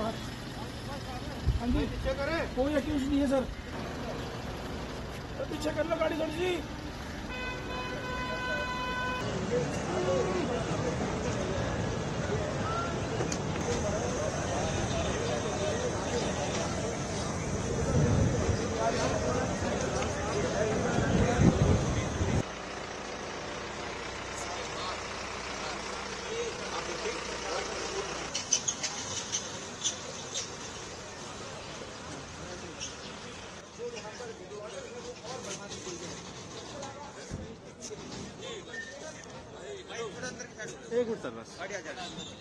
हाँ जी। कोई एक्यूज नहीं है सर पीछे कर लो गाड़ी थोड़ी सी। एक मिनट सर बस